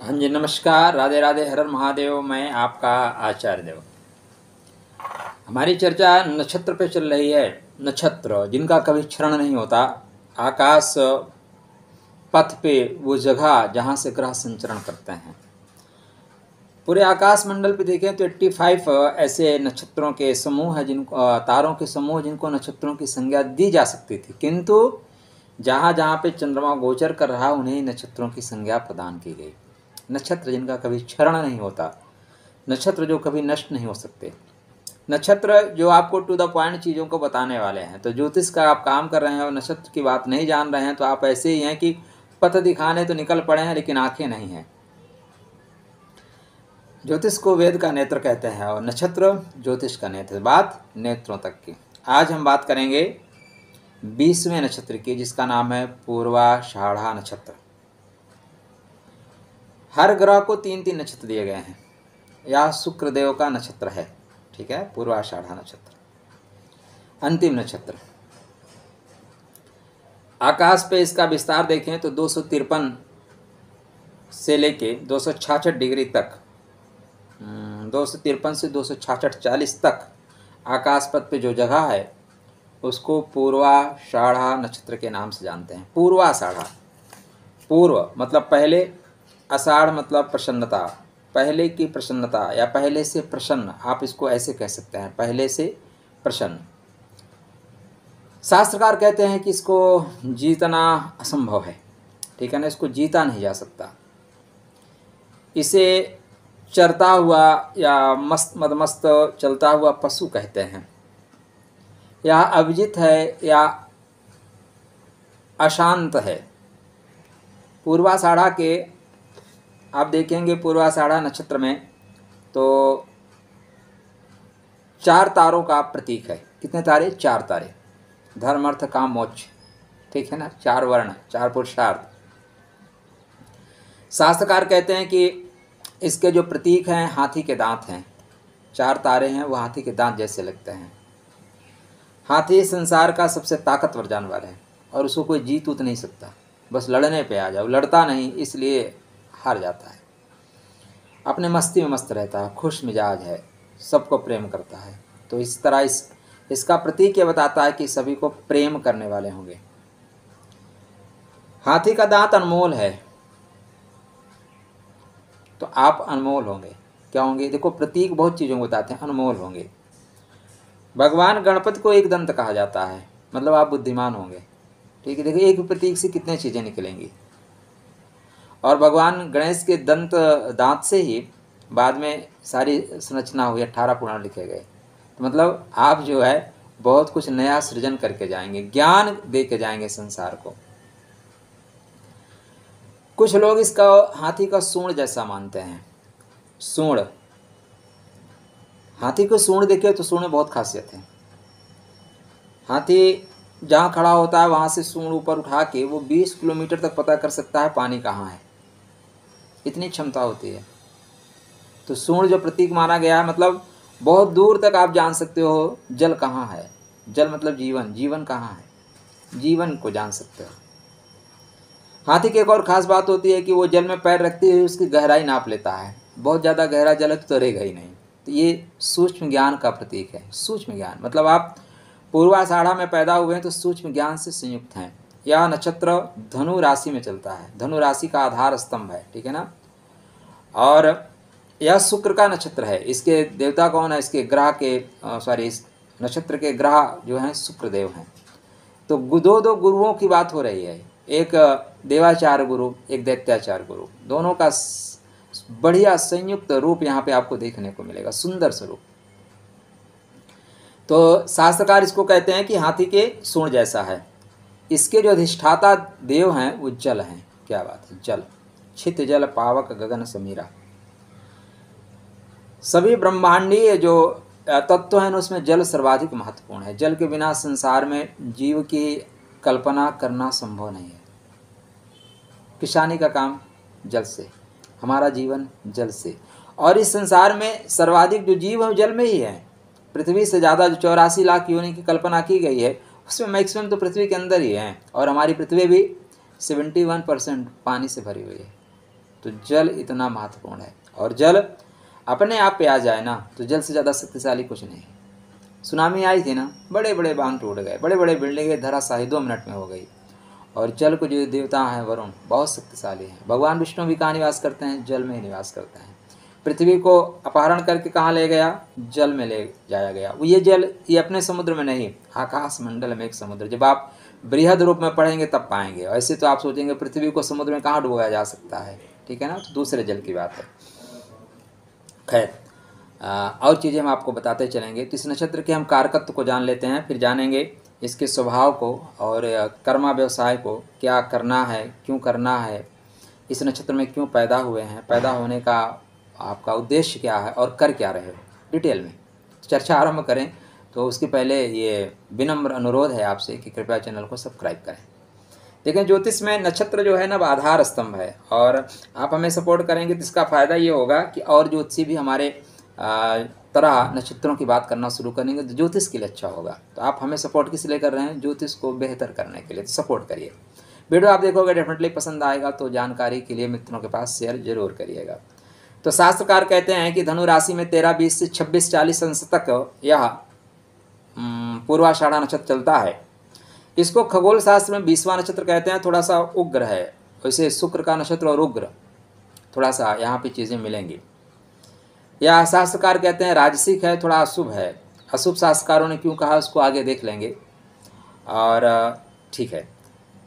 हाँ जी, नमस्कार। राधे राधे, हर महादेव, मैं आपका आचार्य देव। हमारी चर्चा नक्षत्र पे चल रही है। नक्षत्र, जिनका कभी क्षरण नहीं होता, आकाश पथ पे वो जगह जहाँ से ग्रह संचरण करते हैं। पूरे आकाश मंडल पे देखें तो 85 ऐसे नक्षत्रों के समूह है जिनको तारों के समूह जिनको नक्षत्रों की संज्ञा दी जा सकती थी। किंतु जहाँ जहाँ पे चंद्रमा गोचर कर रहा, उन्हें नक्षत्रों की संज्ञा प्रदान की गई। नक्षत्र जिनका कभी क्षरण नहीं होता, नक्षत्र जो कभी नष्ट नहीं हो सकते। नक्षत्र जो आपको टू द पॉइंट चीज़ों को बताने वाले हैं तो ज्योतिष का आप काम कर रहे हैं और नक्षत्र की बात नहीं जान रहे हैं तो आप ऐसे ही हैं कि पथ दिखाने तो निकल पड़े हैं, लेकिन आँखें नहीं हैं। ज्योतिष को वेद का नेत्र कहते हैं और नक्षत्र ज्योतिष का नेत्र। बात नेत्रों तक की। आज हम बात करेंगे बीसवें नक्षत्र की, जिसका नाम है पूर्वाषाढ़ा नक्षत्र। हर ग्रह को तीन तीन नक्षत्र दिए गए हैं। यह शुक्रदेव का नक्षत्र है ठीक है? पूर्वाषाढ़ा नक्षत्र। अंतिम नक्षत्र। आकाश पे इसका विस्तार देखें तो दो सौ तिरपन से लेके दो डिग्री तक हम्म, दो सौ दो चालीस तक आकाश पथ पे जो जगह है उसको पूर्वाषाढ़ा नक्षत्र के नाम से जानते हैं। पूर्वाषाढ़ा पूर्व मतलब पहले अषाढ़ मतलब प्रसन्नता, पहले की प्रसन्नता या पहले से प्रसन्न, आप इसको ऐसे कह सकते हैं, पहले से प्रसन्न। शास्त्रकार कहते हैं कि इसको जीतना असंभव है, ठीक है ना, इसको जीता नहीं जा सकता। इसे चरता हुआ या मस्त, मदमस्त, चलता हुआ पशु कहते हैं। यह अभिजित है या अशांत है। पूर्वाषाढ़ा के आप देखेंगे पूर्वाषाढ़ा नक्षत्र में तो चार तारों का प्रतीक है। कितने तारे? चार तारे। धर्म, अर्थ, काम, मोक्ष। ठीक है ना? चार वर्ण, चार पुरुषार्थ। शास्त्रकार कहते हैं कि इसके जो प्रतीक हैं, हाथी के दांत हैं। चार तारे हैं, वो हाथी के दांत जैसे लगते हैं। हाथी संसार का सबसे ताकतवर जानवर है और उसको कोई जीत उत नहीं सकता। बस लड़ने पे आ जाओ। लड़ता नहीं, इसलिए हार जाता है। अपने मस्ती में मस्त रहता है, खुश मिजाज है, सबको प्रेम करता है। तो इस तरह इस, इसका प्रतीक ये बताता है कि सभी को प्रेम करने वाले होंगे। हाथी का दांत अनमोल है। तो आप अनमोल होंगे। क्या होंगे? देखो, प्रतीक बहुत चीज़ों को बताते हैं, अनमोल होंगे। भगवान गणपति को एक दंत कहा जाता है मतलब आप बुद्धिमान होंगे। ठीक है देखिए एक प्रतीक से कितने चीज़ें निकलेंगी। और भगवान गणेश के दंत दांत से ही बाद में सारी संरचना हुई अट्ठारह पुराण लिखे गए। तो मतलब आप जो है, बहुत कुछ नया सृजन करके जाएँगे, ज्ञान दे के जाएँगे संसार को। कुछ लोग इसका हाथी का सूण जैसा मानते हैं। सूण हाथी को सूण देखे तो सूण में बहुत खासियत है। हाथी जहाँ खड़ा होता है, वहाँ से सूण ऊपर उठा के वो 20 किलोमीटर तक पता कर सकता है पानी कहाँ है। इतनी क्षमता होती है। तो सूण जो प्रतीक माना गया है मतलब बहुत दूर तक आप जान सकते हो, जल कहाँ है? जल मतलब जीवन जीवन कहाँ है? जीवन को जान सकते हो। हाथी की एक और ख़ास बात होती है कि वो जल में पैर रखते हुए उसकी गहराई नाप लेता है। बहुत ज़्यादा गहरा जल है तो रहेगा ही नहीं। तो ये सूक्ष्म ज्ञान का प्रतीक है, सूक्ष्म ज्ञान। मतलब आप पूर्वाषाढ़ा में पैदा हुए हैं तो सूक्ष्म ज्ञान से संयुक्त हैं। यह नक्षत्र धनु राशि में चलता है। धनु राशि का आधार स्तंभ है, ठीक है ना? और यह शुक्र का नक्षत्र है। इसके देवता कौन है? इसके ग्रह के सॉरी इस नक्षत्र के ग्रह जो हैं, शुक्रदेव हैं। तो दो दो गुरुओं की बात हो रही है। एक देवाचार गुरु, एक दैत्याचार गुरु। दोनों का बढ़िया संयुक्त रूप यहाँ पे आपको देखने को मिलेगा, सुंदर स्वरूप। तो शास्त्रकार इसको कहते हैं कि हाथी के सुण जैसा है। इसके जो अधिष्ठाता देव हैं, वो जल हैं। क्या बात है? जल। छित जल पावक गगन समीरा। सभी ब्रह्मांडीय जो तत्व हैं, उसमें जल सर्वाधिक महत्वपूर्ण है। जल के बिना संसार में जीव की कल्पना करना संभव नहीं है। किसानी का काम जल से। हमारा जीवन जल से। और इस संसार में सर्वाधिक जो जीव है जल में ही है। पृथ्वी से ज़्यादा जो चौरासी लाख योनि की कल्पना की गई है उसमें मैक्सिमम तो पृथ्वी के अंदर ही है और हमारी पृथ्वी भी सेवेंटी वन परसेंट पानी से भरी हुई है। तो जल इतना महत्वपूर्ण है। और जल अपने आप पे आ जाए ना तो जल से ज़्यादा शक्तिशाली कुछ नहीं सुनामी आई थी ना बड़े बड़े बाँध टूट गए बड़े बड़े बिल्डिंगें धराशाही दो मिनट में हो गई। और जल को जो देवता हैं वरुण, बहुत शक्तिशाली हैं। भगवान विष्णु भी कहाँ निवास करते हैं? जल में ही निवास करते हैं। पृथ्वी को अपहरण करके कहाँ ले गया? जल में ले जाया गया। वो ये जल ये अपने समुद्र में नहीं आकाश मंडल में एक समुद्र। जब आप बृहद रूप में पढ़ेंगे तब पाएँगे। ऐसे तो आप सोचेंगे पृथ्वी को समुद्र में कहाँ डुबाया जा सकता है? ठीक है ना? तो दूसरे जल की बात है। खैर और चीज़ें हम आपको बताते चलेंगे। तो इस नक्षत्र के हम कारकत्व को जान लेते हैं, फिर जानेंगे इसके स्वभाव को और कर्मा व्यवसाय को, क्या करना है, क्यों करना है, इस नक्षत्र में क्यों पैदा हुए हैं। पैदा होने का आपका उद्देश्य क्या है और कर क्या रहे हो? डिटेल में। चर्चा आरंभ करें तो उसके पहले ये विनम्र अनुरोध है आपसे कि कृपया चैनल को सब्सक्राइब करें। देखें, ज्योतिष में नक्षत्र जो है ना आधार स्तंभ है और आप हमें सपोर्ट करेंगे तो इसका फ़ायदा ये होगा कि और ज्योतिषी भी हमारे तरह नक्षत्रों की बात करना शुरू करेंगे तो ज्योतिष के लिए अच्छा होगा। तो आप हमें सपोर्ट किस लिए कर रहे हैं? ज्योतिष को बेहतर करने के लिए तो सपोर्ट करिए। वीडियो आप देखोगे डेफिनेटली पसंद आएगा तो जानकारी के लिए मित्रों के पास शेयर ज़रूर करिएगा। तो शास्त्रकार कहते हैं कि धनु राशि में तेरह, बीस से छब्बीस, चालीस अंश तक यह पूर्वाषाढ़ा नक्षत्र चलता है। इसको खगोल शास्त्र में बीसवा नक्षत्र कहते हैं, थोड़ा सा उग्र है। वैसे शुक्र का नक्षत्र और उग्र, थोड़ा सा यहाँ पे चीज़ें मिलेंगी। या शास्त्रकार कहते हैं, राजसिक है, थोड़ा अशुभ है। अशुभ शास्त्रकारों ने क्यों कहा, उसको आगे देख लेंगे। और, ठीक है।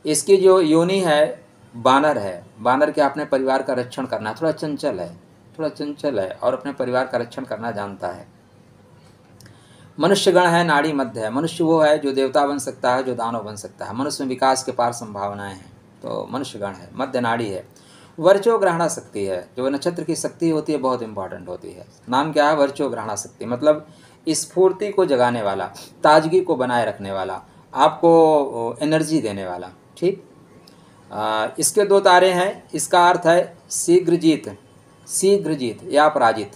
इसकी जो योनि है, बानर है। बानर के अपने परिवार का रक्षण करना थोड़ा चंचल है। थोड़ा चंचल है और अपने परिवार का रक्षण करना जानता है। मनुष्य गण है नाड़ी मध्य है। मनुष्य वो है जो देवता बन सकता है, जो दानव बन सकता है। मनुष्य में विकास के पार संभावनाएँ हैं। तो मनुष्य गण है, मध्य नाड़ी है। वर्चो ग्रहणा शक्ति है। जो नक्षत्र की शक्ति होती है, बहुत इंपॉर्टेंट होती है। नाम क्या है? वर्चो ग्रहणा शक्ति। मतलब स्फूर्ति को जगाने वाला, ताजगी को बनाए रखने वाला, आपको एनर्जी देने वाला। ठीक? इसके दो तारे हैं। इसका अर्थ है शीघ्र जीत शीघ्र जीत या पराजित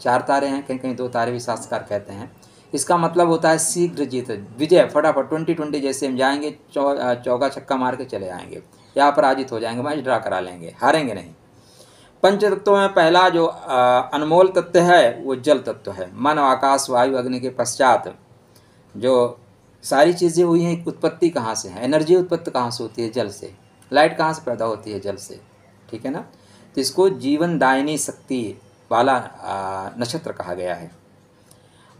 चार तारे हैं कहीं कहीं दो तारे भी शास्त्रकार कहते हैं। इसका मतलब होता है शीघ्र जीत विजय, फटाफट ट्वेंटी ट्वेंटी जैसे हम जाएँगे, चौ चौका छक्का मार के चले आएँगे। या पराजित हो जाएँगे, मैच ड्रा करा लेंगे, हारेंगे नहीं। पंच तत्वों में पहला जो अनमोल तत्व है, वो जल तत्व है। मन, आकाश, वायु, अग्नि के पश्चात जो सारी चीज़ें हुई हैं उत्पत्ति कहाँ से है? एनर्जी उत्पत्ति कहाँ से होती है? जल से। लाइट कहाँ से पैदा होती है? जल से। ठीक है ना? तो इसको जीवन दायनी शक्ति वाला नक्षत्र कहा गया है।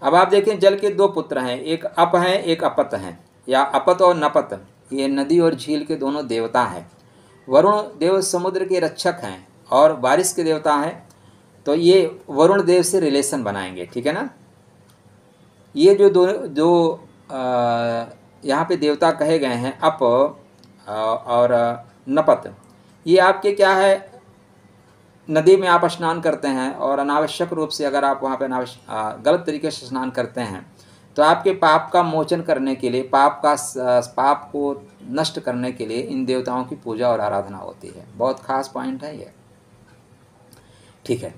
अब आप देखें, जल के दो पुत्र हैं, एक अप हैं, एक अपत हैं। या अपत और नपत, ये नदी और झील के दोनों देवता हैं। वरुण देव समुद्र के रक्षक हैं और बारिश के देवता हैं। तो ये वरुण देव से रिलेशन बनाएँगे, ठीक है ना? ये जो दो, जो यहाँ पे देवता कहे गए हैं, अप और नपत, ये आपके क्या है? नदी में आप स्नान करते हैं और अनावश्यक रूप से अगर आप वहाँ पर अनावश्यक गलत तरीके से स्नान करते हैं तो आपके पाप का मोचन करने के लिए, पाप का पाप को नष्ट करने के लिए इन देवताओं की पूजा और आराधना होती है। बहुत खास पॉइंट है ये। ठीक है।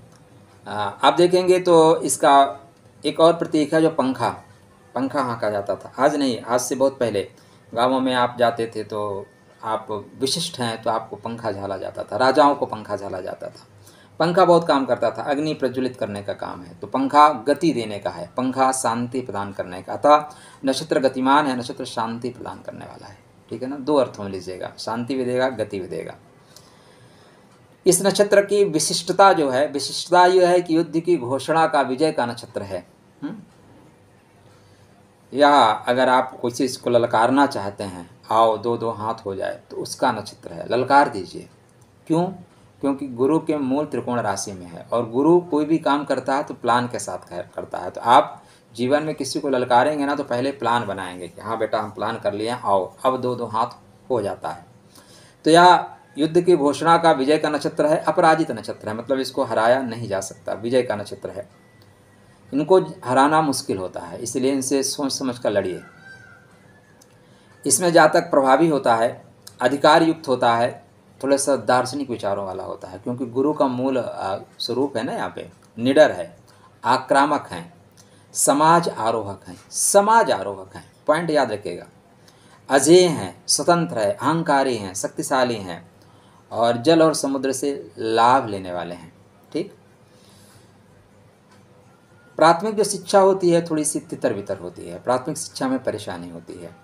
आप देखेंगे तो इसका एक और प्रतीक है जो पंखा पंखा हाँका जाता था। आज नहीं, आज से बहुत पहले। गाँवों में आप जाते थे तो आप विशिष्ट हैं तो आपको पंखा झाला जाता था, राजाओं को पंखा झाला जाता था। पंखा बहुत काम करता था, अग्नि प्रज्वलित करने का काम है। तो पंखा गति देने का है, पंखा शांति प्रदान करने का। अतः नक्षत्र गतिमान है, नक्षत्र शांति प्रदान करने वाला है। ठीक है ना? दो अर्थों में लीजिएगा। शांति भी देगा, गति भी देगा। इस नक्षत्र की विशिष्टता जो है, विशिष्टता यह है कि युद्ध की घोषणा का विजय का नक्षत्र है। हम्म? या अगर आप कोई चीज़ को ललकारना चाहते हैं, आओ दो दो हाथ हो जाए तो उसका नक्षत्र है। ललकार दीजिए। क्यों? क्योंकि गुरु के मूल त्रिकोण राशि में है। और गुरु कोई भी काम करता है तो प्लान के साथ करता है। तो आप जीवन में किसी को ललकारेंगे ना तो पहले प्लान बनाएँगे कि हाँ बेटा, हम प्लान कर लिए आओ। अब दो दो हाथ हो जाता है। तो यह युद्ध की घोषणा का विजय का नक्षत्र है, अपराजित नक्षत्र है। मतलब इसको हराया नहीं जा सकता। विजय का नक्षत्र है। इनको हराना मुश्किल होता है, इसलिए इनसे सोच समझ कर लड़िए। इसमें जातक प्रभावी होता है, अधिकार युक्त होता है थोड़ा सा दार्शनिक विचारों वाला होता है, क्योंकि गुरु का मूल स्वरूप है ना यहाँ पे, निडर है, आक्रामक हैं, समाज आरोहक हैं, समाज आरोहक हैं पॉइंट याद रखिएगा। अजय हैं, स्वतंत्र है, अहंकारी हैं, शक्तिशाली हैं, और जल और समुद्र से लाभ लेने वाले हैं, ठीक? प्राथमिक जो शिक्षा होती है, थोड़ी सी तितर बितर होती है, प्राथमिक शिक्षा में परेशानी होती है।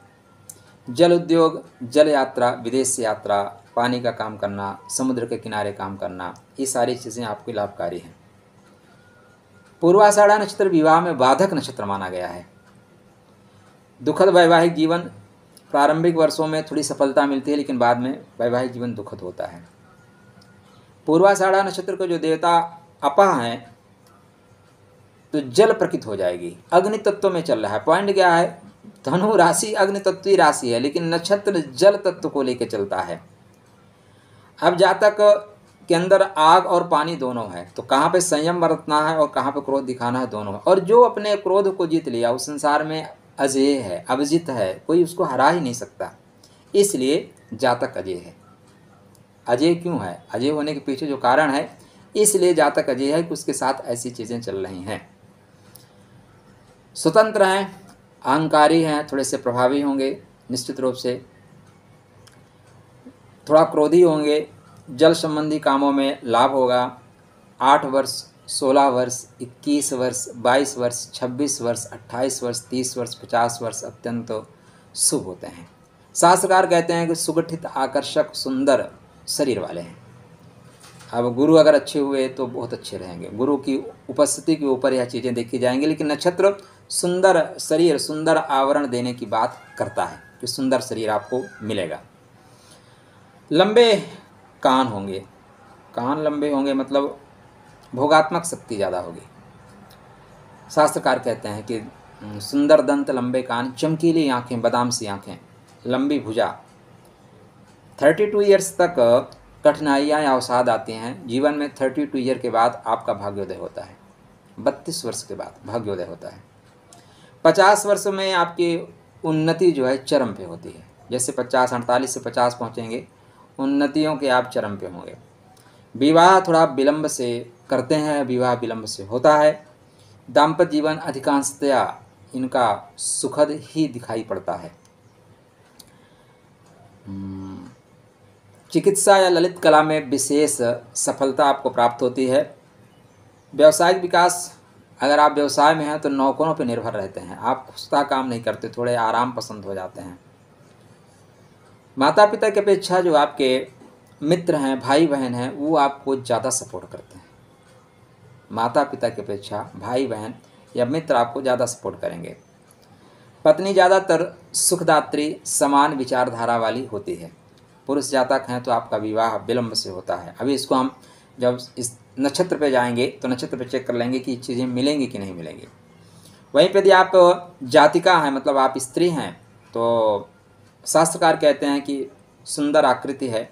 जल उद्योग, जल यात्रा, विदेश यात्रा पानी का काम करना, समुद्र के किनारे काम करना, ये सारी चीज़ें आपके लाभकारी हैं। पूर्वाषाढ़ा नक्षत्र विवाह में बाधक नक्षत्र माना गया है। दुखद वैवाहिक जीवन, प्रारंभिक वर्षों में थोड़ी सफलता मिलती है, लेकिन बाद में वैवाहिक जीवन दुखद होता है। पूर्वाषाढ़ा नक्षत्र को जो देवता अपा हैं तो जल प्रकृत हो जाएगी। अग्नि तत्व में चल रहा है। पॉइंट क्या है? धनु राशि अग्नि तत्व राशि है, लेकिन नक्षत्र जल तत्व को लेकर चलता है। अब जातक के अंदर आग और पानी दोनों है तो कहाँ पे संयम बरतना है और कहाँ पे क्रोध दिखाना है दोनों है और जो अपने क्रोध को जीत लिया, उस संसार में अजय है अवजित है, कोई उसको हरा ही नहीं सकता। इसलिए जातक अजय है। अजय क्यों है? अजय होने के पीछे जो कारण है, इसलिए जातक अजय है कि उसके साथ ऐसी चीज़ें चल रही हैं। स्वतंत्र हैं, अहंकारी हैं, थोड़े से प्रभावी होंगे, निश्चित रूप से। थोड़ा क्रोधी होंगे जल संबंधी कामों में लाभ होगा। आठ वर्ष, सोलह वर्ष, इक्कीस वर्ष, बाईस वर्ष, छब्बीस वर्ष, अट्ठाईस वर्ष, तीस वर्ष, पचास वर्ष अत्यंत शुभ होते हैं। शास्त्रकार कहते हैं कि सुगठित, आकर्षक, सुंदर शरीर वाले हैं। अब गुरु अगर अच्छे हुए तो बहुत अच्छे रहेंगे। गुरु की उपस्थिति के ऊपर यह चीज़ें देखी जाएँगी, लेकिन नक्षत्र सुंदर शरीर, सुंदर आवरण देने की बात करता है कि सुंदर शरीर आपको मिलेगा। लंबे कान होंगे। कान लंबे होंगे मतलब भोगात्मक शक्ति ज़्यादा होगी। शास्त्रकार कहते हैं कि सुंदर दंत, लंबे कान, चमकीली आँखें, बादाम सी आँखें, लंबी भुजा। थर्टी टू ईयर्स तक कठिनाइयाँ या अवसाद आती हैं। जीवन में थर्टी टू ईयर के बाद आपका भाग्योदय होता है। बत्तीस वर्ष के बाद भाग्योदय होता है। पचास वर्ष में आपकी उन्नति जो है चरम पे होती है। जैसे पचास अड़तालीस से पचास पहुँचेंगे उन्नतियों के आप चरम पे होंगे। विवाह थोड़ा विलंब से करते हैं विवाह विलंब से होता है। दाम्पत्य जीवन अधिकांशतया इनका सुखद ही दिखाई पड़ता है। हम्म, चिकित्सा या ललित कला में विशेष सफलता आपको प्राप्त होती है। व्यवसायिक विकास अगर आप व्यवसाय में हैं तो नौकरों पर निर्भर रहते हैं। आप खुशता काम नहीं करते थोड़े आराम पसंद हो जाते हैं। माता पिता की अपेक्षा जो आपके मित्र हैं भाई बहन हैं, वो आपको ज़्यादा सपोर्ट करते हैं। माता पिता की अपेक्षा भाई बहन या मित्र आपको ज़्यादा सपोर्ट करेंगे। पत्नी ज़्यादातर सुखदात्री, समान विचारधारा वाली होती है। पुरुष जातक हैं तो आपका विवाह विलम्ब से होता है। अभी इसको हम जब इस नक्षत्र पे जाएँगे तो नक्षत्र पे चेक कर लेंगे कि चीज़ें मिलेंगी कि नहीं मिलेंगी। वहीं पर यदि आप जातिका हैं मतलब आप स्त्री हैं तो शास्त्रकार कहते हैं कि सुंदर आकृति है।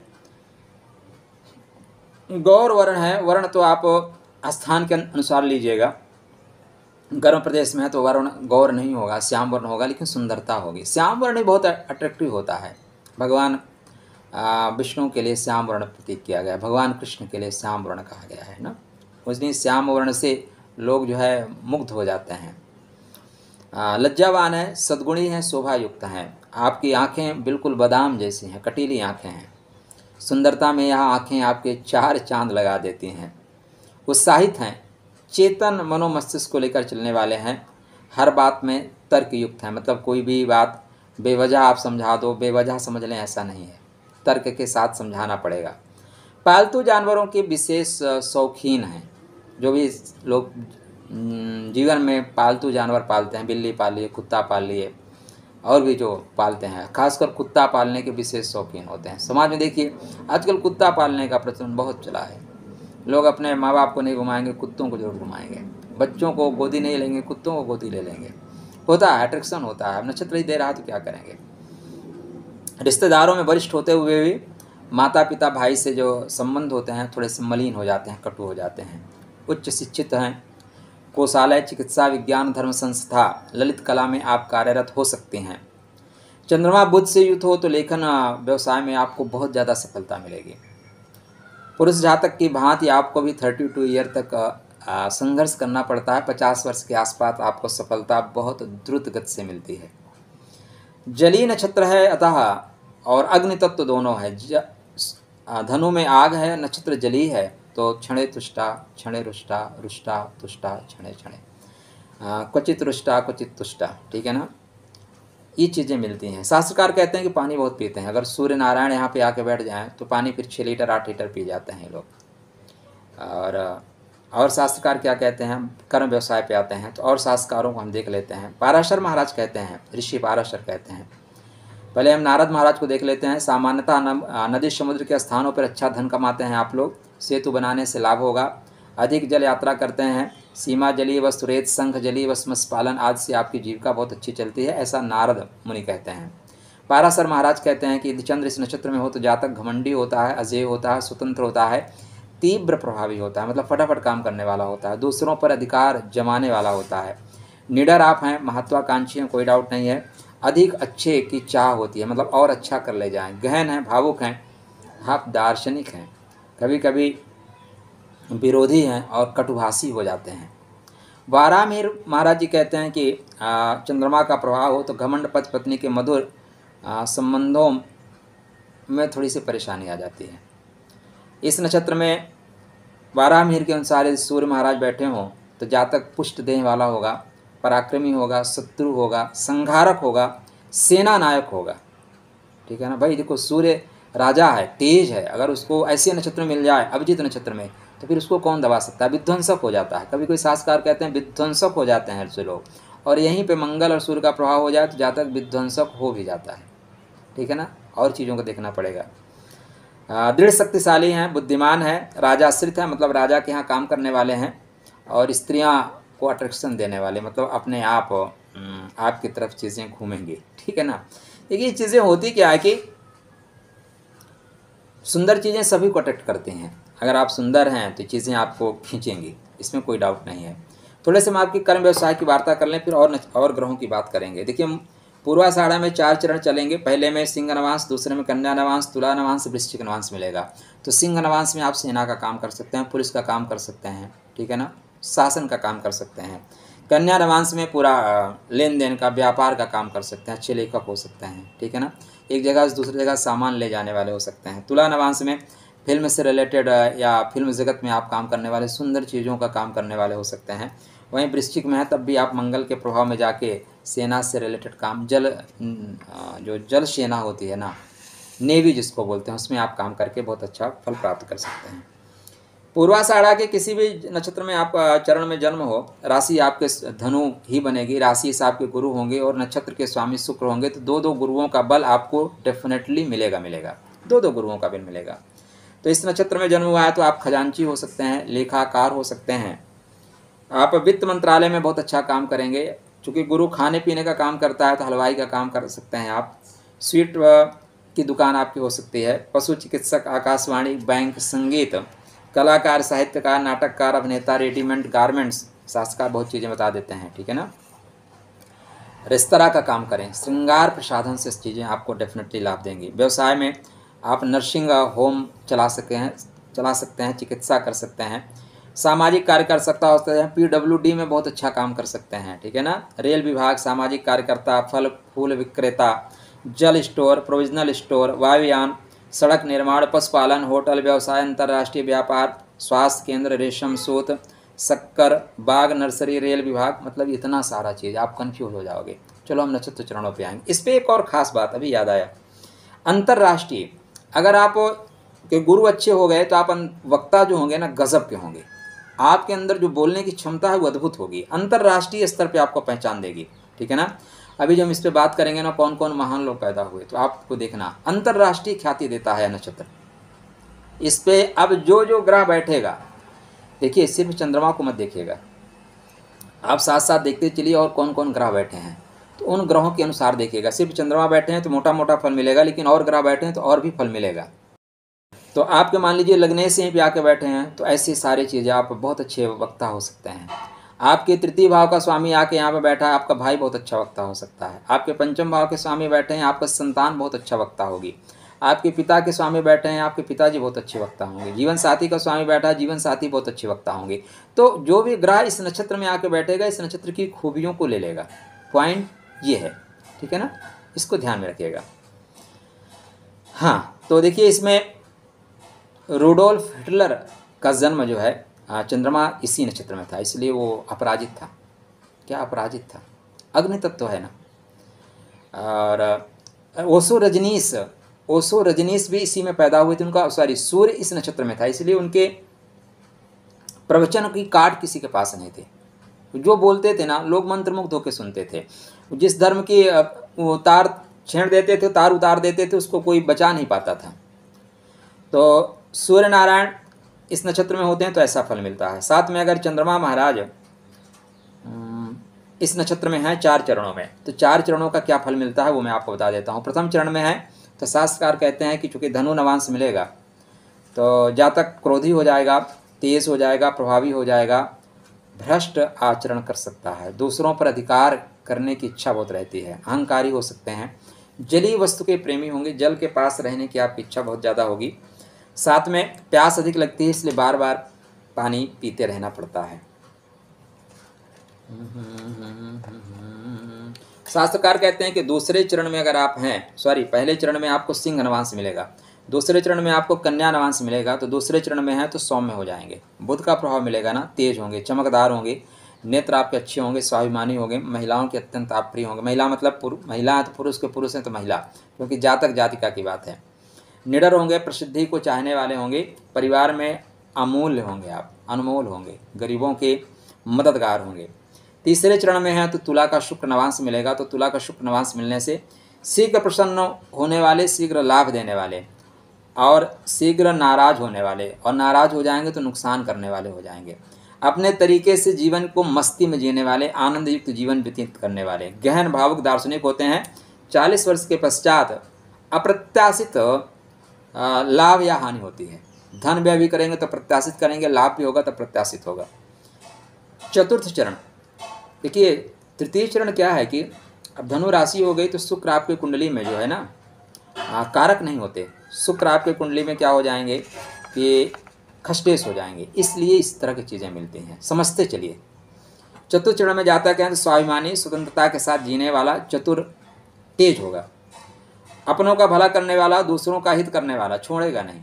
गौर वर्ण है, वर्ण तो आप स्थान के अनुसार लीजिएगा। गर्म प्रदेश में है तो वर्ण गौर नहीं होगा, श्याम वर्ण होगा, लेकिन सुंदरता होगी। श्याम वर्ण ही बहुत अट्रैक्टिव होता है। भगवान विष्णु के लिए श्याम वर्ण प्रतीक किया गया, भगवान कृष्ण के लिए श्याम वर्ण कहा गया है ना? उसमें श्याम वर्ण से लोग जो है मुग्ध हो जाते हैं। लज्जावान है, सद्गुणी हैं शोभा युक्त हैं। आपकी आँखें बिल्कुल बादाम जैसी हैं, कटीली आँखें हैं। सुंदरता में यह आँखें आपके चार चाँद लगा देती हैं। उत्साहित हैं, चेतन मनोमस्तिष्क को लेकर चलने वाले हैं। हर बात में तर्कयुक्त हैं मतलब कोई भी बात बेवजह आप समझा दो, बेवजह समझ लें, ऐसा नहीं है। तर्क के साथ समझाना पड़ेगा। पालतू जानवरों के विशेष शौकीन हैं। जो भी लोग जीवन में पालतू जानवर पालते हैं, बिल्ली पाल लिए, कुत्ता पाल लिए और भी जो पालते हैं, खासकर कुत्ता पालने के विशेष शौकीन होते हैं। समाज में देखिए, आजकल कुत्ता पालने का प्रचलन बहुत चला है। लोग अपने माँ बाप को नहीं घुमाएँगे, कुत्तों को ज़रूर घुमाएँगे। बच्चों को गोदी नहीं लेंगे, कुत्तों को गोदी ले लेंगे। होता है अट्रैक्शन होता है। नक्षत्र ही दे रहा तो क्या करेंगे? रिश्तेदारों में वरिष्ठ होते हुए भी माता पिता भाई से जो संबंध होते हैं, थोड़े से मलिन हो जाते हैं, कटु हो जाते हैं। उच्च शिक्षित हैं कोषालय चिकित्सा विज्ञान धर्म संस्था ललित कला में आप कार्यरत हो सकते हैं। चंद्रमा बुद्ध से युद्ध हो तो लेखन व्यवसाय में आपको बहुत ज़्यादा सफलता मिलेगी। पुरुष जातक की भांति आपको भी थर्टी टू ईयर तक संघर्ष करना पड़ता है। पचास वर्ष के आसपास आपको सफलता बहुत द्रुत गति से मिलती है। जली नक्षत्र है अतः, और अग्नि तत्व दोनों है। धनु में आग है, नक्षत्र जली है। तो क्षणे तुष्टा, क्षणे रुष्टा रुष्टा, तुष्टा, क्षणे क्षणे। क्वचित रुष्टा, क्वचित तुष्टा, ठीक है ना? ये चीज़ें मिलती हैं। शास्त्रकार कहते हैं कि पानी बहुत पीते हैं। अगर सूर्य नारायण यहाँ पे आके बैठ जाएँ तो पानी फिर छः लीटर, आठ लीटर पी जाते हैं लोग। और और शास्त्रकार क्या कहते हैं? कर्म व्यवसाय पे आते हैं तो और शास्त्रकारों को हम देख लेते हैं। पाराशर महाराज कहते हैं, ऋषि पाराशर कहते हैं। पहले हम नारद महाराज को देख लेते हैं, सामान्यतः नदी समुद्र के स्थानों पर अच्छा धन कमाते हैं आप लोग। सेतु बनाने से लाभ होगा। अधिक जल यात्रा करते हैं। सीमा जली व सुरेत संघ जली व स्मस पालन आदि से आपकी जीविका बहुत अच्छी चलती है, ऐसा नारद मुनि कहते हैं। पारासर महाराज कहते हैं कि यदि चंद्र इस नक्षत्र में हो तो जातक घमंडी होता है, अजय होता है, स्वतंत्र होता है, तीव्र प्रभावी होता है मतलब फटाफट काम करने वाला होता है, दूसरों पर अधिकार जमाने वाला होता है। निडर आप हैं, महत्वाकांक्षी हैं, कोई डाउट नहीं है। अधिक अच्छे की चाह होती है मतलब और अच्छा कर ले जाएँ। गहन हैं, भावुक हैं, आप दार्शनिक हैं। कभी कभी विरोधी हैं और कटुभाषी हो जाते हैं। वारामीर महाराज जी कहते हैं कि चंद्रमा का प्रभाव हो तो घमंड पति पत्नी के मधुर संबंधों में थोड़ी सी परेशानी आ जाती है। इस नक्षत्र में वारामीर के अनुसार यदि सूर्य महाराज बैठे हों तो जातक पुष्ट देह वाला होगा, पराक्रमी होगा, शत्रु होगा, संघारक होगा सेना नायक होगा। ठीक है ना? भाई देखो, सूर्य राजा है, तेज है, अगर उसको ऐसे नक्षत्र मिल जाए, अभिजीत नक्षत्र में तो फिर उसको कौन दबा सकता है? विध्वंसक हो जाता है। कभी कोई शास्त्रकार कहते हैं, विध्वंसक हो जाते हैं ऐसे लोग, और यहीं पे मंगल और सूर्य का प्रभाव हो जाए तो जहाँ तक विध्वंसक हो भी जाता है। ठीक है ना? और चीज़ों को देखना पड़ेगा। दृढ़ शक्तिशाली हैं, बुद्धिमान है, राजाश्रित है मतलब राजा के यहाँ काम करने वाले हैं, और स्त्रियाँ को अट्रैक्शन देने वाले मतलब अपने आप आपकी तरफ़ चीज़ें घूमेंगी। ठीक है ना? देखिए चीज़ें होती क्या है कि सुंदर चीज़ें सभी को अट्रैक्ट करती हैं। अगर आप सुंदर हैं तो चीज़ें आपको खींचेंगी। इसमें कोई डाउट नहीं है। थोड़े से हम आपकी कर्म व्यवसाय की वार्ता कर लें, फिर और और ग्रहों की बात करेंगे। देखिए, हम पूर्वाषाढ़ा में चार चरण चलेंगे। पहले में सिंह नवांश दूसरे में कन्या नवांश तुला नवांश वृश्चिक नवांश मिलेगा। तो सिंह नवांश में आप सेना का काम कर सकते हैं, पुलिस का काम कर सकते हैं, ठीक है ना? शासन का काम कर सकते हैं। कन्या नवांश में पूरा लेन देन का, व्यापार का काम कर सकते हैं, अच्छे लेखक हो सकते हैं, ठीक है ना? एक जगह से दूसरी जगह सामान ले जाने वाले हो सकते हैं। तुला नवांश में फ़िल्म से रिलेटेड, या फ़िल्म जगत में आप काम करने वाले सुंदर चीज़ों का काम करने वाले हो सकते हैं। वहीं वृश्चिक में है, तब भी आप मंगल के प्रभाव में जाके सेना से रिलेटेड काम, जल जो जल सेना होती है ना, नेवी जिसको बोलते हैं, उसमें आप काम करके बहुत अच्छा फल प्राप्त कर सकते हैं। पूर्वाषाढ़ा के किसी भी नक्षत्र में आप चरण में जन्म हो, राशि आपके धनु ही बनेगी। राशि से आपके गुरु होंगे और नक्षत्र के स्वामी शुक्र होंगे तो दो दो गुरुओं का बल आपको डेफिनेटली मिलेगा मिलेगा। दो दो गुरुओं का बल मिलेगा। तो इस नक्षत्र में जन्म हुआ है तो आप खजांची हो सकते हैं, लेखाकार हो सकते हैं। आप वित्त मंत्रालय में बहुत अच्छा काम करेंगे, चूँकि गुरु खाने पीने का काम करता है तो हलवाई का काम कर सकते हैं आप। स्वीट की दुकान आपकी हो सकती है। पशु चिकित्सक, आकाशवाणी, बैंक, संगीत। कलाकार, साहित्यकार, नाटककार, अभिनेता, रेडीमेड गारमेंट्स शास्त्रकार बहुत चीज़ें बता देते हैं, ठीक है ना? रेस्तरा का काम करें, श्रृंगार प्रसाधन से चीज़ें आपको डेफिनेटली लाभ देंगी। व्यवसाय में आप नर्सिंग होम चला सके हैं, चला सकते हैं, चिकित्सा कर सकते हैं, सामाजिक कार्य कर सकता हो, सकते हैं पी डब्ल्यू डी में बहुत अच्छा काम कर सकते हैं, ठीक है ना? रेल विभाग, सामाजिक कार्यकर्ता, फल, फूल विक्रेता, जल स्टोर प्रोविजनल स्टोर वायुयान सड़क निर्माण, पशुपालन, होटल व्यवसाय, अंतर्राष्ट्रीय व्यापार, स्वास्थ्य केंद्र, रेशम सूत शक्कर, बाग, नर्सरी, रेल विभाग मतलब इतना सारा चीज़। आप कन्फ्यूज़ हो जाओगे। चलो हम नक्षत्र चरणों पे आएँगे। इस पर एक और ख़ास बात अभी याद आया। अंतर्राष्ट्रीय, अगर आप के गुरु अच्छे हो गए तो आप वक्ता जो होंगे ना, गज़ब के होंगे। आपके अंदर जो बोलने की क्षमता है, वो अद्भुत होगी। अंतर्राष्ट्रीय स्तर पे आपको पहचान देगी। ठीक है ना? अभी जो हम इस पर बात करेंगे ना कौन कौन महान लोग पैदा हुए तो आपको देखना, अंतर्राष्ट्रीय ख्याति देता है नक्षत्र। इस पर अब जो जो ग्रह बैठेगा, देखिए, सिर्फ़ चंद्रमा को मत देखिएगा। आप साथ साथ देखते चलिए और कौन कौन ग्रह बैठे हैं। तो उन ग्रहों के अनुसार देखिएगा। सिर्फ़ चंद्रमा बैठे हैं तो मोटा मोटा फल मिलेगा, लेकिन और ग्रह बैठे हैं तो और भी फल मिलेगा। तो आपके मान लीजिए लगने से ही भी आके बैठे हैं तो ऐसी सारी चीज़ें आप बहुत अच्छे वक्ता हो सकते हैं। आपके तृतीय भाव का स्वामी आके यहाँ पे बैठा है आपका भाई बहुत अच्छा वक्ता हो सकता है। आपके पंचम भाव के स्वामी बैठे हैं, आपका संतान बहुत अच्छा वक्ता होगी। आपके पिता के स्वामी बैठे हैं, आपके पिताजी बहुत अच्छे वक्ता होंगे। जीवन साथी का स्वामी बैठा है जीवन साथी बहुत अच्छे वक्ता होंगे। तो जो भी ग्रह इस नक्षत्र में आके बैठेगा, इस नक्षत्र की खूबियों को ले लेगा। पॉइंट ये है, ठीक है ना? इसको ध्यान में रखिएगा। हाँ तो देखिए इसमें रूडोल्फ हिटलर का जन्म जो है चंद्रमा इसी नक्षत्र में था, इसलिए वो अपराजित था। क्या अपराजित था? अग्नि तत्व तो है ना। और ओसो रजनीश ओसो रजनीश भी इसी में पैदा हुए थे उनका सॉरी सूर्य इस नक्षत्र में था, इसलिए उनके प्रवचन की काट किसी के पास नहीं थे। जो बोलते थे ना, लोग मंत्र मुग्ध होकर सुनते थे। जिस धर्म की तार छेड़ देते थे, तार उतार देते थे, उसको कोई बचा नहीं पाता था। तो सूर्य नारायण इस नक्षत्र में होते हैं तो ऐसा फल मिलता है। साथ में अगर चंद्रमा महाराज इस नक्षत्र में है चार चरणों में तो चार चरणों का क्या फल मिलता है वो मैं आपको बता देता हूँ। प्रथम चरण में है तो शास्त्रकार कहते हैं कि चूँकि धनु नवांश मिलेगा तो जातक क्रोधी हो जाएगा, तेज हो जाएगा, प्रभावी हो जाएगा, भ्रष्ट आचरण कर सकता है। दूसरों पर अधिकार करने की इच्छा बहुत रहती है, अहंकारी हो सकते हैं। जलीय वस्तु के प्रेमी होंगे, जल के पास रहने की आपकी इच्छा बहुत ज़्यादा होगी। साथ में प्यास अधिक लगती है, इसलिए बार बार पानी पीते रहना पड़ता है। शास्त्रकार कहते हैं कि दूसरे चरण में अगर आप हैं सॉरी पहले चरण में आपको सिंह नवांश मिलेगा। दूसरे चरण में आपको कन्या नवांश मिलेगा तो दूसरे चरण में है तो सौम्य हो जाएँगे। बुद्ध का प्रभाव मिलेगा ना, तेज होंगे, चमकदार होंगे, नेत्र आपके अच्छे होंगे, स्वाभिमानी होंगे, महिलाओं के अत्यंत प्रिय होंगे। महिला मतलब महिला है तो पुरुष के पुरुष हैं तो महिला, क्योंकि जातक जातिका की बात है। निडर होंगे, प्रसिद्धि को चाहने वाले होंगे, परिवार में अमूल्य होंगे आप, अनमोल होंगे, गरीबों के मददगार होंगे। तीसरे चरण में है तो तुला का शुक्र नवांश मिलेगा तो तुला का शुक्र नवांश मिलने से शीघ्र प्रसन्न होने वाले, शीघ्र लाभ देने वाले और शीघ्र नाराज़ होने वाले और नाराज़ हो जाएँगे तो नुकसान करने वाले हो जाएँगे। अपने तरीके से जीवन को मस्ती में जीने वाले आनंद युक्त जीवन व्यतीत करने वाले, गहन भावुक दार्शनिक होते हैं। चालीस वर्ष के पश्चात अप्रत्याशित लाभ या हानि होती है। धन व्यय भी करेंगे तो प्रत्याशित करेंगे लाभ भी होगा तो प्रत्याशित होगा। चतुर्थ चरण। देखिए तृतीय चरण क्या है कि अब धनु राशि हो गई तो शुक्र आपकी कुंडली में जो है ना आ, कारक नहीं होते। शुक्र आपके कुंडली में क्या हो जाएँगे कि खस्टेस हो जाएँगे। इसलिए इस तरह की चीज़ें मिलती हैं। समझते चलिए। चतुर चरण में जाता क्या है तो स्वाभिमानी स्वतंत्रता के साथ जीने वाला चतुर तेज होगा। अपनों का भला करने वाला दूसरों का हित करने वाला छोड़ेगा नहीं।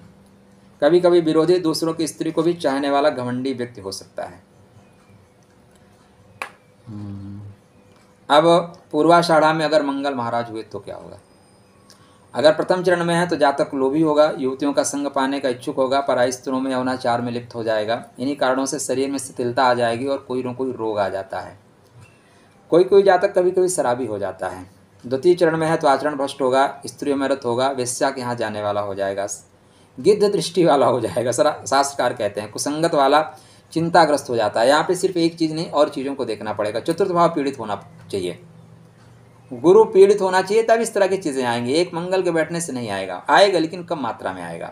कभी कभी विरोधी दूसरों की स्त्री को भी चाहने वाला घमंडी व्यक्ति हो सकता है। हम्म। अब पूर्वाषाढ़ा में अगर मंगल महाराज हुए तो क्या होगा? अगर प्रथम चरण में है तो जातक लोभी होगा युवतियों का संग पाने का इच्छुक होगा पर स्त्रों में यौनाचार में लिप्त हो जाएगा। इन्हीं कारणों से शरीर में शिथिलता आ जाएगी और कोई न कोई रोग आ जाता है। कोई कोई जातक कभी कभी शराबी हो जाता है। द्वितीय चरण में है तो आचरण भ्रष्ट होगा स्त्री में रत होगा, वेश्या के यहाँ जाने वाला हो जाएगा, गिद्ध दृष्टि वाला हो जाएगा, सर शास्त्रकार कहते हैं, कुसंगत वाला चिंताग्रस्त हो जाता है। यहाँ पे सिर्फ़ एक चीज़ नहीं, और चीज़ों को देखना पड़ेगा। चतुर्थ भाव पीड़ित होना चाहिए। गुरु पीड़ित होना चाहिए तब इस तरह की चीज़ें आएँगी। एक मंगल के बैठने से नहीं आएगा। आएगा, लेकिन कम मात्रा में आएगा।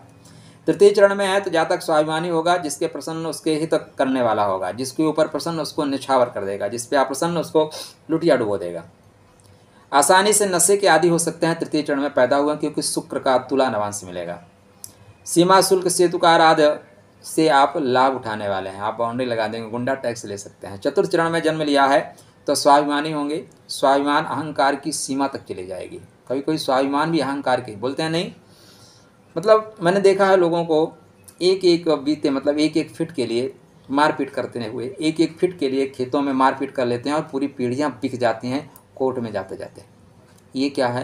तृतीय चरण में है तो जातक स्वाभिमानी होगा, जिसके प्रसन्न उसके हित करने वाला होगा, जिसके ऊपर प्रसन्न उसको निछावर कर देगा जिस पे अप्रसन्न उसको लुटिया डुबो देगा। आसानी से नशे के आदि हो सकते हैं, तृतीय चरण में पैदा हुआ क्योंकि शुक्र का तुला नवांश मिलेगा। सीमा शुल्क सेतु का आराध से आप लाभ उठाने वाले हैं। आप बाउंड्री लगा देंगे, गुंडा टैक्स ले सकते हैं। चतुर्थ चरण में जन्म लिया है तो स्वाभिमानी होंगे। स्वाभिमान अहंकार की सीमा तक चली जाएगी। कभी कोई स्वाभिमान भी अहंकार के, बोलते हैं नहीं। मतलब मैंने देखा है लोगों को एक एक बीते मतलब एक एक फिट के लिए मारपीट करते हुए एक एक फिट के लिए खेतों में मारपीट कर लेते हैं और पूरी पीढ़ियाँ बिक जाती हैं। कोर्ट में जाते जाते ये क्या है?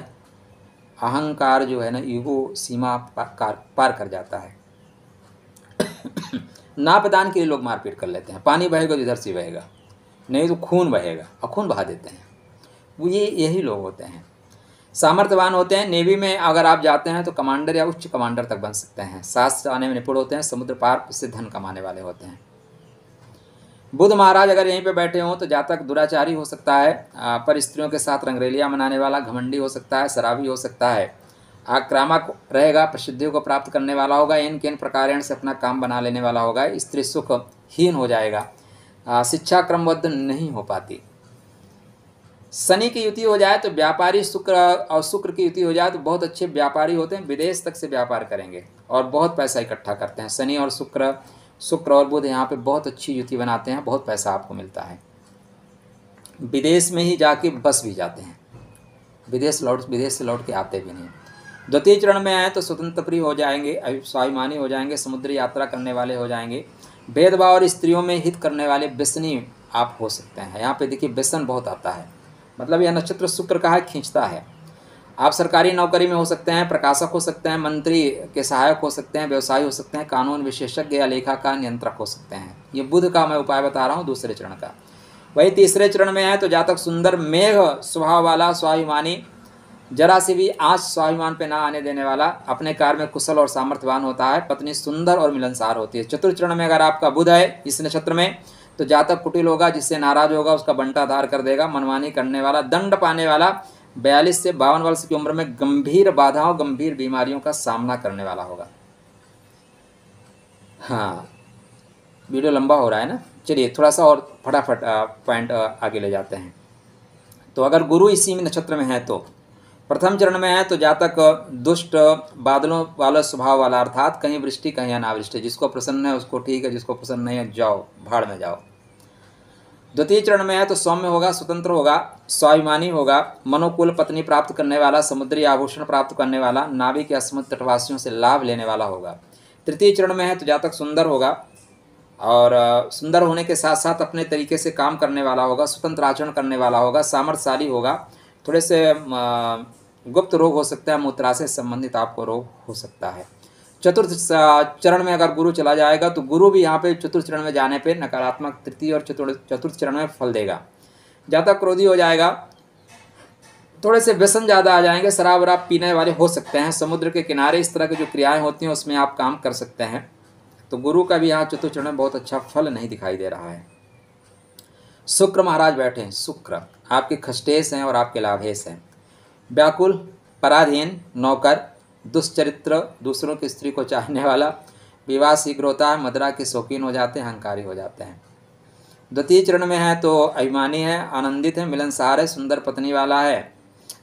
अहंकार जो है ना ईगो सीमा पार पार कर जाता है। नापदान के लिए लोग मारपीट कर लेते हैं। पानी बहेगा तो इधर से बहेगा, नहीं तो खून बहेगा, और खून बहा देते हैं। वो ये, यही लोग होते हैं। सामर्थ्यवान होते हैं, नेवी में अगर आप जाते हैं तो कमांडर या उच्च कमांडर तक बन सकते हैं। सास आने में निपुण होते हैं, समुद्र पार से धन कमाने वाले होते हैं। बुद्ध महाराज अगर यहीं पे बैठे हों तो जातक दुराचारी हो सकता है पर स्त्रियों के साथ रंगरेलियाँ मनाने वाला घमंडी हो सकता है, शराबी हो सकता है। आक्रामक रहेगा, प्रसिद्धियों को प्राप्त करने वाला होगा इन किन प्रकार से अपना काम बना लेने वाला होगा, स्त्री सुख हीन हो जाएगा। शिक्षा क्रमबद्ध नहीं हो पाती। शनि की युति हो जाए तो व्यापारी शुक्र, और शुक्र की युति हो जाए तो बहुत अच्छे व्यापारी होते हैं, विदेश तक से व्यापार करेंगे और बहुत पैसा इकट्ठा करते हैं, शनि और शुक्र। शुक्र और बुध यहाँ पे बहुत अच्छी युति बनाते हैं, बहुत पैसा आपको मिलता है। विदेश में ही जाके बस भी जाते हैं। विदेश लौट, विदेश से लौट के आते भी नहीं। द्वितीय चरण में आए तो स्वतंत्र प्रिय हो जाएँगे स्वाभिमानी हो जाएँगे, समुद्री यात्रा करने वाले हो जाएँगे। भेदभाव और स्त्रियों में हित करने वाले व्यसनी आप हो सकते हैं। यहाँ पे देखिए व्यसन बहुत आता है। मतलब यह नक्षत्र शुक्र का है, खींचता है। आप सरकारी नौकरी में हो सकते हैं, प्रकाशक हो सकते हैं, मंत्री के सहायक हो सकते हैं, व्यवसायी हो सकते हैं, कानून विशेषज्ञ या लेखा का नियंत्रक हो सकते हैं। ये बुध का मैं उपाय बता रहा हूँ दूसरे चरण का। वही तीसरे चरण में है तो जातक सुंदर मेघ स्वभाव वाला स्वाभिमानी, जरा सी भी आज स्वाभिमान पे ना आने देने वाला, अपने कार्य में कुशल और सामर्थ्यवान होता है, पत्नी सुंदर और मिलनसार होती है। चतुर्थ चरण में अगर आपका बुध है इस नक्षत्र में तो जातक कुटिल होगा, जिससे नाराज़ होगा, उसका बंटा धार कर देगा, मनमानी करने वाला, दंड पाने वाला बयालीस से बावन वर्ष की उम्र में गंभीर बाधाओं, गंभीर बीमारियों का सामना करने वाला होगा। हाँ वीडियो लंबा हो रहा है ना? चलिए, थोड़ा सा और फटाफट पॉइंट आगे ले जाते हैं। तो अगर गुरु इसी में नक्षत्र में है तो प्रथम चरण में है तो जातक, दुष्ट, बादलों वाला स्वभाव वाला, अर्थात कहीं वृष्टि, कहीं अनावृष्टि, जिसको प्रसन्न है उसको ठीक है, जिसको प्रसन्न नहीं है, जाओ, भाड़ में जाओ। द्वितीय चरण में है तो सौम्य होगा, स्वतंत्र होगा, स्वाभिमानी होगा, मनोकुल पत्नी प्राप्त करने वाला, समुद्री आभूषण प्राप्त करने वाला नाविक या समुद्र तटवासियों से लाभ लेने वाला होगा। तृतीय चरण में है तो जातक सुंदर होगा और सुंदर होने के साथ साथ अपने तरीके से काम करने वाला होगा, स्वतंत्र आचरण करने वाला होगा, सामर्थ्यशाली होगा। थोड़े से गुप्त रोग हो सकता है मूत्रा से संबंधित आपको रोग हो सकता है। चतुर्थ चरण में अगर गुरु चला जाएगा तो गुरु भी यहाँ पे चतुर्थ चरण में जाने पे नकारात्मक तृतीय और चतुर्थ चरण में फल देगा। ज़्यादा क्रोधी हो जाएगा, थोड़े से व्यसन ज़्यादा आ जाएँगे, शराब वराब पीने वाले हो सकते हैं, समुद्र के किनारे इस तरह की जो क्रियाएँ होती हैं, उसमें आप काम कर सकते हैं। तो गुरु का भी यहाँ चतुर्थ चरण में बहुत अच्छा फल नहीं दिखाई दे रहा है। शुक्र महाराज बैठे हैं, शुक्र। आपके खस्टेश हैं और आपके लाभेश हैं। व्याकुल, पराधीन, नौकर दुष्चरित्र, दूसरों की स्त्री को चाहने वाला, विवाह शीघ्र होता है मदरा के शौकीन हो जाते हैं, अहंकारी हो जाते हैं। द्वितीय चरण में है तो अभिमानी है, आनंदित है, मिलनसार है, सुंदर पत्नी वाला है,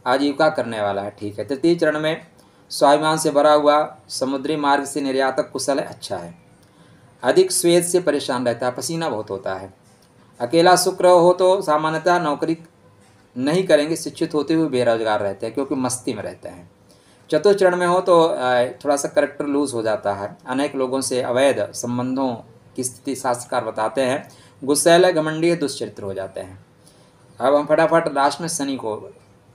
आजीविका करने वाला है, ठीक है। तृतीय चरण में स्वाभिमान से भरा हुआ, समुद्री मार्ग से निर्यातक कुशल है अच्छा है। अधिक स्वेद से परेशान रहता है, पसीना बहुत होता है। अकेला शुक्र हो तो सामान्यतः नौकरी नहीं करेंगे, शिक्षित होते हुए बेरोजगार रहते हैं, क्योंकि मस्ती में रहते हैं। चतुर्थ चरण में हो तो थोड़ा सा करेक्टर लूज हो जाता है। अनेक लोगों से अवैध संबंधों की स्थिति शास्त्रकार बताते हैं। गुस्सैल, घमंडी, दुष्चरित्र हो जाते हैं। अब हम फटाफट लास्ट में शनि को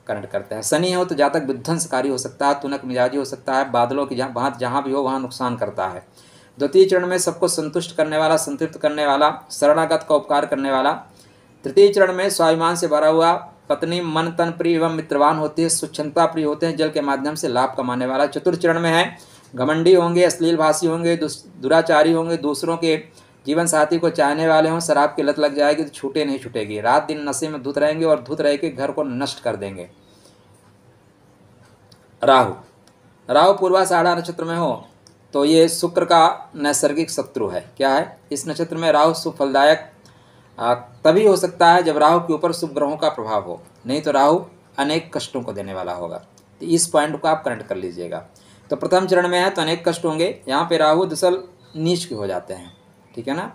कनेक्ट करते हैं। शनि हो तो जातक विध्वंसकारी हो सकता है, तुनक मिजाजी हो सकता है, बादलों की जहाँ, वहाँ, जहाँ भी हो, वहाँ नुकसान करता है। द्वितीय चरण में सबको संतुष्ट करने वाला, संतृप्त करने वाला, शरणागत का उपकार करने वाला, तृतीय चरण में स्वाभिमान से भरा हुआ पत्नी मन तन प्रिय एवं मित्रवान होती है स्वच्छता प्रिय होते हैं, जल के माध्यम से लाभ कमाने वाला चतुर्थ चरण में है। घमंडी होंगे, अश्लील भाषी होंगे दुराचारी होंगे, दूसरों के जीवन साथी को चाहने वाले हों, शराब की लत लग जाएगी तो छूटे नहीं छूटेगी। रात दिन नशे में धुत रहेंगे और धुत रह के घर को नष्ट कर देंगे। राहु। राहु पूर्वा साढ़ा नक्षत्र में हो तो ये शुक्र का नैसर्गिक शत्रु है। क्या है? इस नक्षत्र में राहु सुफलदायक तभी हो सकता है जब राहु के ऊपर शुभ ग्रहों का प्रभाव हो। नहीं तो राहु अनेक कष्टों को देने वाला होगा। तो इस पॉइंट को आप कनेक्ट कर लीजिएगा। तो प्रथम चरण में है तो अनेक कष्ट होंगे। यहाँ पे राहु दसल नीच के हो जाते हैं। ठीक है ना?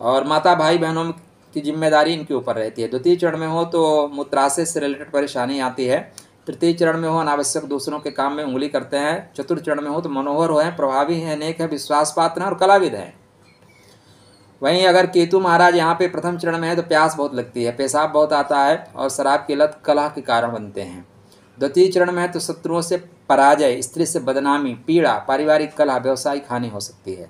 और माता भाई बहनों की ज़िम्मेदारी इनके ऊपर रहती है। द्वितीय चरण में हो तो मूत्राशय से रिलेटेड परेशानी आती है। तृतीय चरण में हो अनावश्यक दूसरों के काम में उंगली करते हैं। चतुर्थ चरण में हो तो मनोहर हो हैं, प्रभावी हैं, अनेक है विश्वास पात्र हैं और कलाविद हैं। वहीं अगर केतु महाराज यहाँ पे प्रथम चरण में है तो प्यास बहुत लगती है, पेशाब बहुत आता है और शराब की लत कलह के कारण बनते हैं। द्वितीय चरण में है तो शत्रुओं से पराजय, स्त्री से बदनामी, पीड़ा, पारिवारिक कला व्यवसायिक हानि हो सकती है।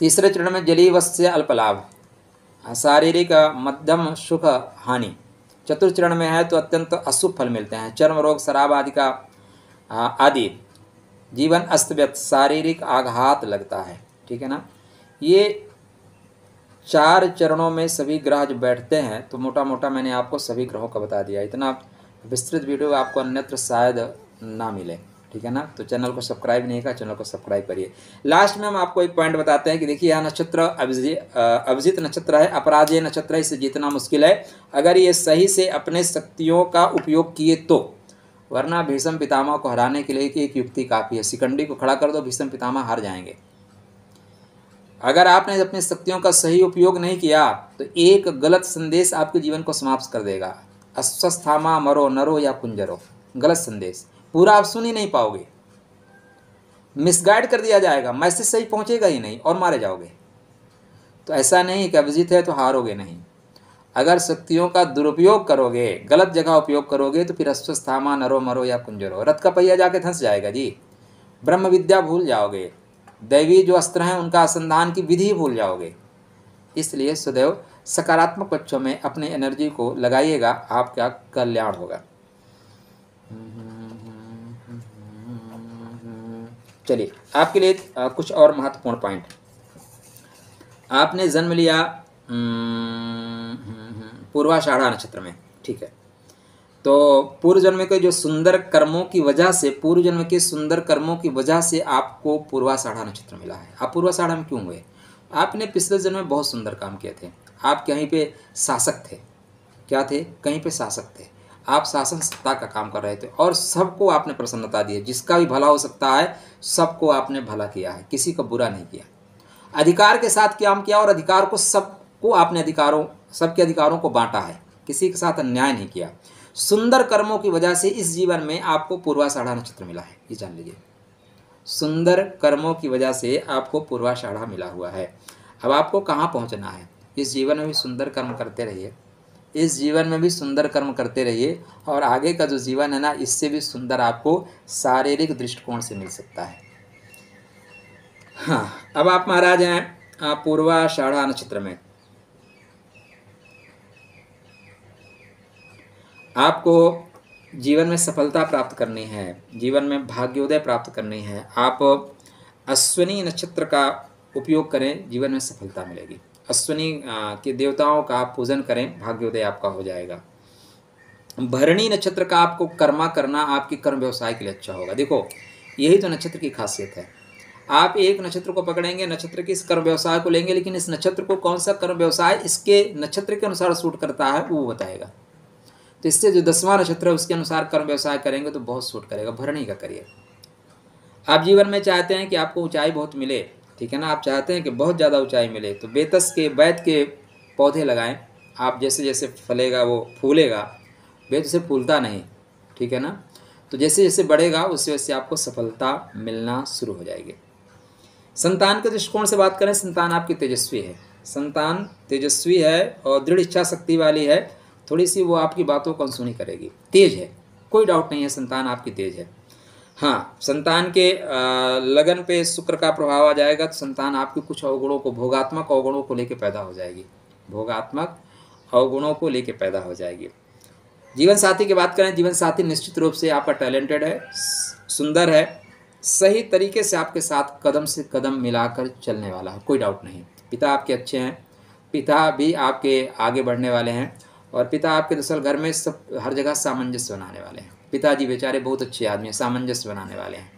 तीसरे चरण में जलीय से अल्प लाभ शारीरिक, मध्यम, सुख, हानि। चतुर्थ चरण में है तो अत्यंत अशुभ फल मिलते हैं, चर्म रोग, शराब आदि का आदि। जीवन अस्त व्यस्त शारीरिक आघात लगता है, ठीक है ना? ये चार चरणों में सभी ग्रह जो बैठते हैं तो मोटा मोटा मैंने आपको सभी ग्रहों का बता दिया। इतना विस्तृत वीडियो आपको अन्यत्र शायद ना मिले, ठीक है ना? तो चैनल को सब्सक्राइब नहीं का चैनल को सब्सक्राइब करिए। लास्ट में हम आपको एक पॉइंट बताते हैं कि देखिए, यह नक्षत्र अभिजित नक्षत्र है, अपराजय नक्षत्र है, इसे जीतना मुश्किल है। अगर ये सही से अपने शक्तियों का उपयोग किए तो वरना भीषम पितामह को हराने के लिए एक युक्ति काफ़ी है। सिकंडी को खड़ा कर दो, भीषम पितामह हार जाएँगे। अगर आपने अपनी शक्तियों का सही उपयोग नहीं किया तो एक गलत संदेश आपके जीवन को समाप्त कर देगा। अस्वस्थामा मरो नरो या कुंजरो। गलत संदेश। पूरा आप सुन ही नहीं पाओगे। मिसगाइड कर दिया जाएगा। मैसेज सही पहुंचेगा ही नहीं और मारे जाओगे। तो ऐसा नहीं कि अभिजीत है तो हारोगे नहीं। अगर शक्तियों का दुरुपयोग करोगे, गलत जगह उपयोग करोगे तो फिर अस्वस्थामा नरो मरो या कुंजरो। रथ का पहिया जाके धंस जाएगा जी। ब्रह्म विद्या भूल जाओगे। दैवी जो अस्त्र हैं, उनका अनुसंधान की विधि भूल जाओगे। इसलिए सदैव सकारात्मक पक्षों में अपनी एनर्जी को लगाइएगा, आपका कल्याण होगा। चलिए, आपके लिए कुछ और महत्वपूर्ण पॉइंट आपने जन्म लिया पूर्वाषाढ़ा नक्षत्र में, ठीक है। तो पूर्व जन्म के जो सुंदर कर्मों की वजह से पूर्व जन्म के सुंदर कर्मों की वजह से आपको पूर्वाषाढ़ा नक्षत्र मिला है। आप पूर्वाषाढ़ा में क्यों हुए? आपने पिछले जन्म में बहुत सुंदर काम किए थे। आप कहीं पे शासक थे। क्या थे? कहीं पे शासक थे। आप शासन सत्ता का काम कर रहे थे और सबको आपने प्रसन्नता दी है। जिसका भी भला हो सकता है, सबको आपने भला किया है। किसी का बुरा नहीं किया। अधिकार के साथ काम किया और अधिकार को सबको आपने अधिकारों, सबके अधिकारों को बांटा है। किसी के साथ अन्याय नहीं किया। सुंदर कर्मों की वजह से इस जीवन में आपको पूर्वाषाढ़ा नक्षत्र मिला है, ये जान लीजिए। सुंदर कर्मों की वजह से आपको पूर्वाषाढ़ा मिला हुआ है। अब आपको कहाँ पहुँचना है? इस जीवन में भी सुंदर कर्म करते रहिए। इस जीवन में भी सुंदर कर्म करते रहिए और आगे का जो जीवन है ना, इससे भी सुंदर आपको शारीरिक दृष्टिकोण से मिल सकता है। हाँ अब आप महाराज हैं पूर्वाषाढ़ा नक्षत्र में। आपको जीवन में सफलता प्राप्त करनी है, जीवन में भाग्योदय प्राप्त करनी है, आप अश्विनी नक्षत्र का उपयोग करें, जीवन में सफलता मिलेगी। अश्विनी के देवताओं का आप पूजन करें, भाग्योदय आपका हो जाएगा। भरणी नक्षत्र का आपको कर्मा करना, आपकी कर्म व्यवसाय के लिए अच्छा होगा। देखो, यही तो नक्षत्र की खासियत है। आप एक नक्षत्र को पकड़ेंगे, नक्षत्र के इस कर्म व्यवसाय को लेंगे, लेकिन इस नक्षत्र को कौन सा कर्म व्यवसाय इसके नक्षत्र के अनुसार सूट करता है, वो बताएगा। तो इससे जो दसवां नक्षत्र है, उसके अनुसार कर्म व्यवसाय करेंगे तो बहुत सूट करेगा भरणी का करिए। आप जीवन में चाहते हैं कि आपको ऊंचाई बहुत मिले, ठीक है ना? आप चाहते हैं कि बहुत ज़्यादा ऊंचाई मिले तो बेतस के बैत के पौधे लगाएँ। आप जैसे जैसे फलेगा, वो फूलेगा बेत से फूलता नहीं, ठीक है ना? तो जैसे जैसे बढ़ेगा उससे वैसे आपको सफलता मिलना शुरू हो जाएगी। संतान के दृष्टिकोण से बात करें, संतान आपकी तेजस्वी है। संतान तेजस्वी है और दृढ़ इच्छा शक्ति वाली है। थोड़ी सी वो आपकी बातों को अनसुनी करेगी। तेज है। कोई डाउट नहीं है, संतान आपकी तेज है। हाँ संतान के लगन पे शुक्र का प्रभाव आ जाएगा तो संतान आपके कुछ अवगुणों को, भोगात्मक अवगुणों को लेकर पैदा हो जाएगी। भोगात्मक अवगुणों को लेकर पैदा हो जाएगी। जीवन साथी की बात करें, जीवन साथी निश्चित रूप से आपका टैलेंटेड है सुंदर है, सही तरीके से आपके साथ कदम से कदम मिलाकर चलने वाला है, कोई डाउट नहीं। पिता आपके अच्छे हैं, पिता भी आपके आगे बढ़ने वाले हैं। और पिता आपके दरअसल घर में सब, हर जगह सामंजस्य बनाने वाले हैं। पिताजी बेचारे बहुत अच्छे आदमी हैं, सामंजस्य बनाने वाले हैं।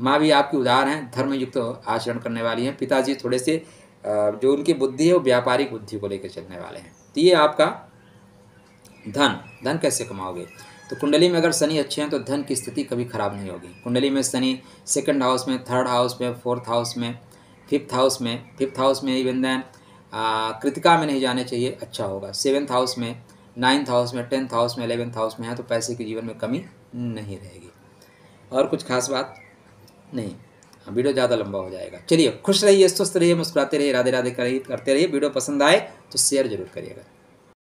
माँ भी आपकी उदार हैं, धर्मयुक्त आचरण करने वाली हैं। पिताजी थोड़े से जो उनकी बुद्धि है वो व्यापारिक बुद्धि को लेकर चलने वाले हैं। तो ये आपका धन धन कैसे कमाओगे? तो कुंडली में अगर शनि अच्छे हैं तो धन की स्थिति कभी खराब नहीं होगी। कुंडली में शनि सेकंड हाउस में थर्ड हाउस में फोर्थ हाउस में फिफ्थ हाउस में फिफ्थ हाउस में इवन दैन कृतिका में नहीं जाने चाहिए अच्छा होगा। सेवन्थ हाउस में नाइन्थ हाउस में, टेंथ हाउस में एलेवेंथ हाउस में है तो पैसे के जीवन में कमी नहीं रहेगी। और कुछ खास बात नहीं। वीडियो ज़्यादा लंबा हो जाएगा। चलिए, खुश रहिए, स्वस्थ रहिए, मुस्कुराते रहिए राधे राधे करते रहिए। वीडियो पसंद आए तो शेयर ज़रूर करिएगा।